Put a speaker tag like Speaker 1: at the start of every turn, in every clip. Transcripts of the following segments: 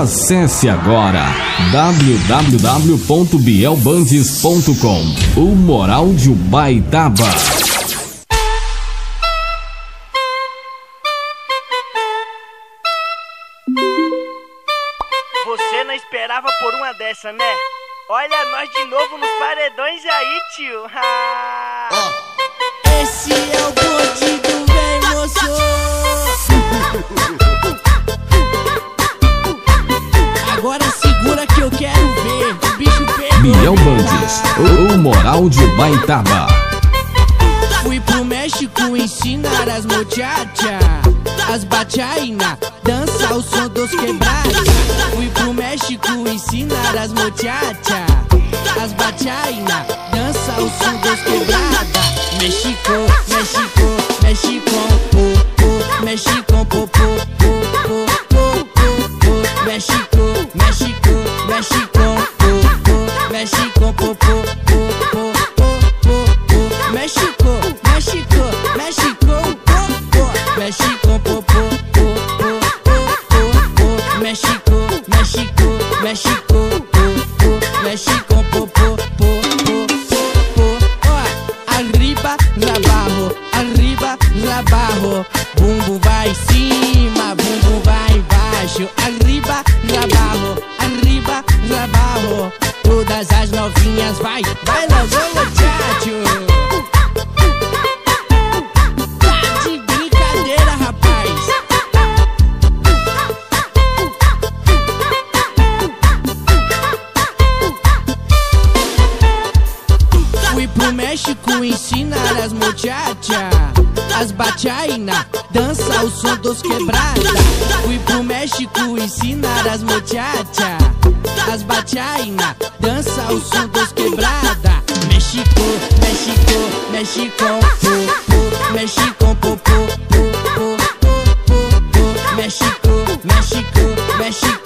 Speaker 1: Acesse agora www.bielbandes.com O Moral de Ubaitaba.
Speaker 2: Você não esperava por uma dessa, né? Olha nós de novo nos paredões aí, tio.
Speaker 3: Esse é o bonde
Speaker 1: Moral de Ubaitaba.
Speaker 3: Fui pro México ensinar as muchachas As bachaina, dança o som dos quebrados Fui pro México ensinar as muchachas As bachaina, dança o som dos quebrados México, México, México ensinar as muchachas As bachaina, dança o som dos quebrada Fui pro México ensinar as muchachas As bachaina, dança o som dos quebrada México, México, México, po, po, México, po, po, po, po, po, po, po, México, México, México,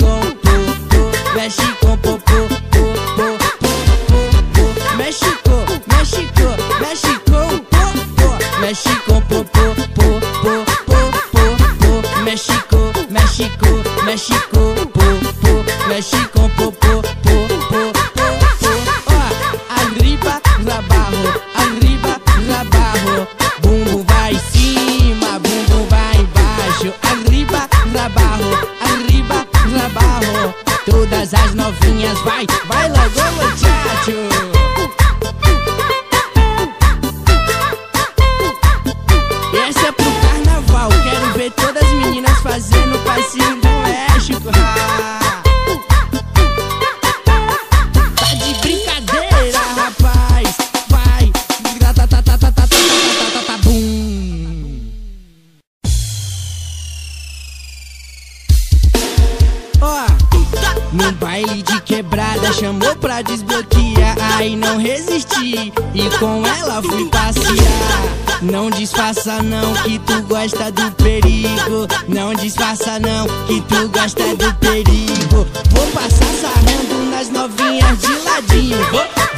Speaker 3: pra desbloquear, aí não resisti. E com ela fui passear. Não disfarça não que tu gosta do perigo, não disfarça não que tu gosta do perigo. Vou passar sarrando nas novinhas de ladinho,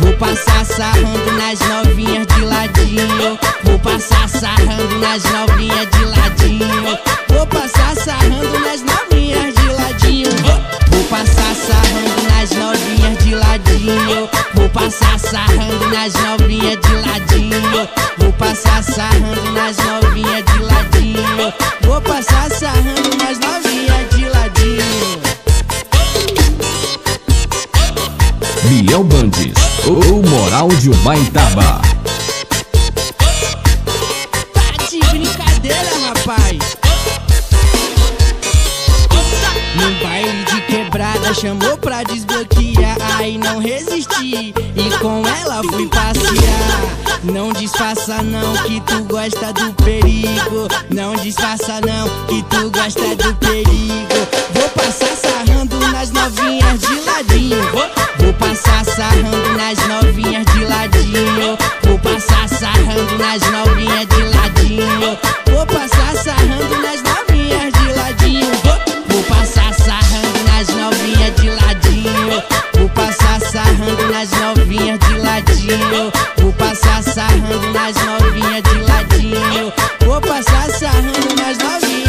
Speaker 3: vou, passar sarrando nas novinhas de ladinho, vou passar sarrando nas novinhas de ladinho, vou passar sarrando nas sarrando nas novinhas de ladinho, vou passar sarrando nas novinhas de ladinho, vou passar sarrando nas novinhas de ladinho.
Speaker 1: Biel Bandes, o Moral de Ubaitaba.
Speaker 3: Tá de brincadeira, rapaz. No baile de quebrada chamou pra desbloquear, não resisti e com ela fui passear. Não disfarça não que tu gosta do perigo, não disfarça não que tu gosta do perigo. Vou passar sarrando nas novinhas de ladinho, vou, passar sarrando nas novinhas de ladinho, já se arranja mais novinha.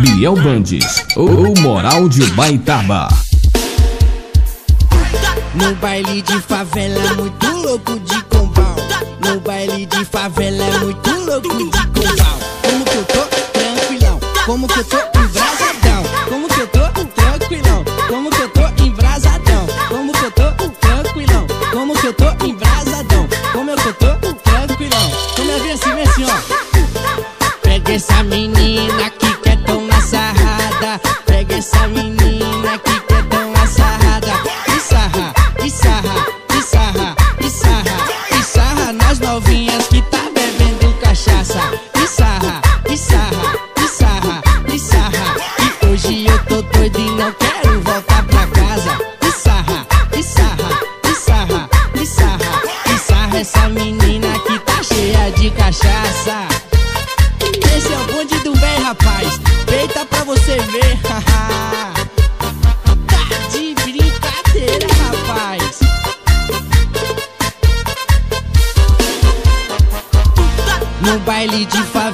Speaker 1: Biel Bandes, o Moral de Baitaba.
Speaker 3: No baile de favela é muito louco de combal. No baile de favela é muito louco de combal. Como que eu tô tranquilão? Como que eu tô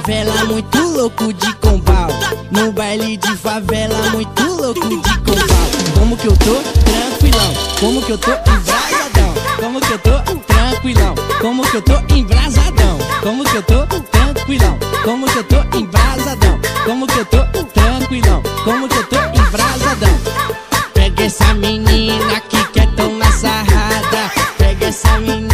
Speaker 3: favela, muito louco de combal. No baile de favela, muito louco de combal. Como que eu tô tranquilão? Como que eu tô embrasadão? Como que eu tô tranquilão? Como que eu tô embrasadão? Como que eu tô tranquilão? Como que eu tô embrasadão? Como que eu tô tranquilão? Como que eu tô embrasadão? Pega essa menina que quer tomar sarrada. Pega essa menina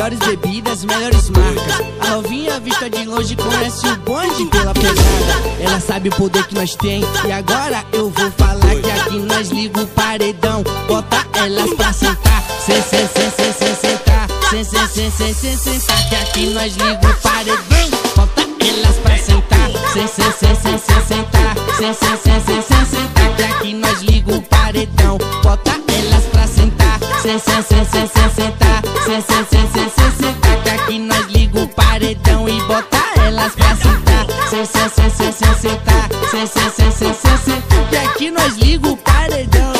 Speaker 3: melhores bebidas, melhores marcas. A novinha vista de longe conhece o bonde pela pegada. Ela sabe o poder que nós tem. E agora eu vou falar que aqui nós liga o paredão. Bota elas pra sentar. Sem, sem, sem, sem, sem sentar. Sem, sem, sem, sem, sem sentar. Que aqui nós liga o paredão. Bota elas pra sentar. Sem, sem, sem, sem, sem sentar. Sem, sem, sem, sem, sem sentar. Que aqui nós liga o paredão. Bota elas pra sentar. Sem, sem, sem, sem, sem sentar. Sem, sem, sem, sem, sem sentar. Que aqui nós liga o paredão e bota elas pra sentar. Sem, sem, sem, sem, sem sentar. Sem, sem, sem, sem, sem sentar. Que aqui nós liga o paredão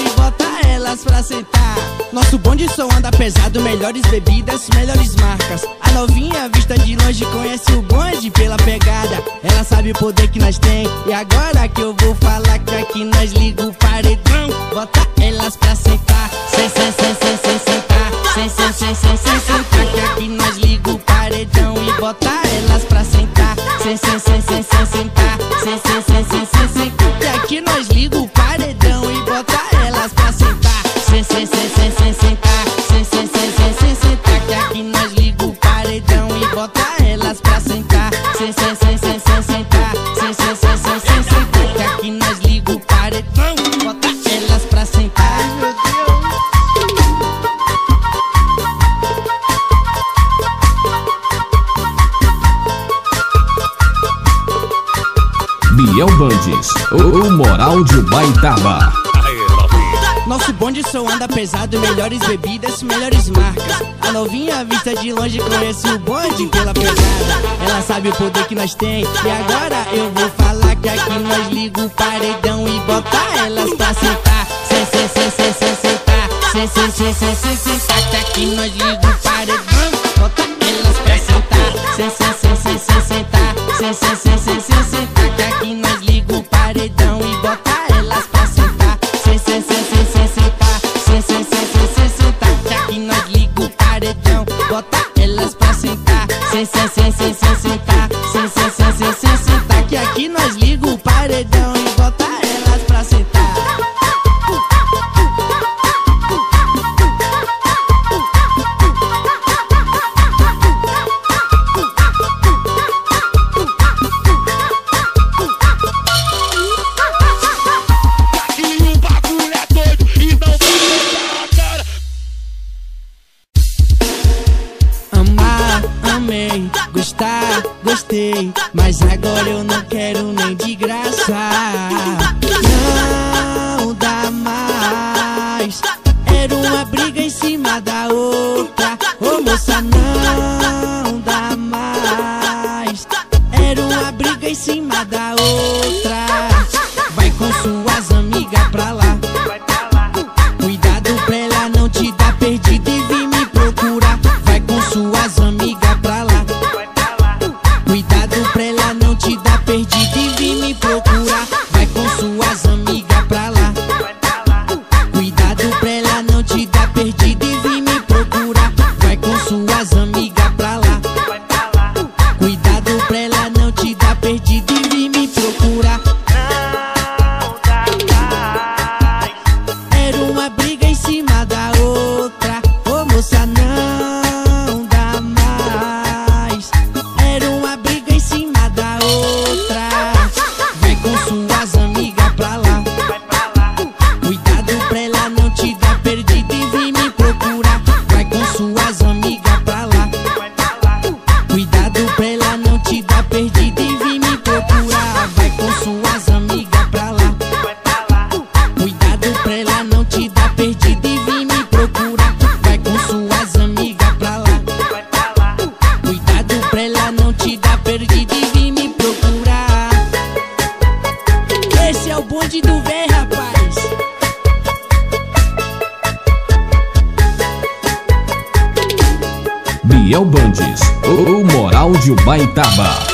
Speaker 3: elas pra sentar. Nosso bonde som anda pesado, melhores bebidas, melhores marcas. A novinha vista de longe conhece o bonde pela pegada. Ela sabe o poder que nós tem. E agora que eu vou falar que aqui nós liga o paredão, bota elas pra sentar. Sem, sem, sem, sem, sem sentar. Sem, sem, sem, sem, sem sentar. Que aqui nós liga o paredão e bota
Speaker 1: Biel Bandes, o Moral de Baitaba.
Speaker 3: Nosso bonde som anda pesado, melhores bebidas, melhores marcas. A novinha vista de longe conhece o bonde pela pegada. Ela sabe o poder que nós tem. E agora eu vou falar que aqui nós liga o paredão e bota elas pra sentar. Sem, sem, sem, sem, sem sentar. Sem, sem, sem, sem, sem sentar. Que aqui nós liga o paredão, bota elas pra sentar. Sem, sem, sem, sem, sem sentar. Sem, sem, sem, sem, sem sentar. Que aqui nós liga o paredão e bota uma briga em cima da outra. não te
Speaker 2: dá
Speaker 3: perdida e vim me procurar. Esse é o bonde do velho.
Speaker 1: Biel Bandes, o Moral de Ubaitaba.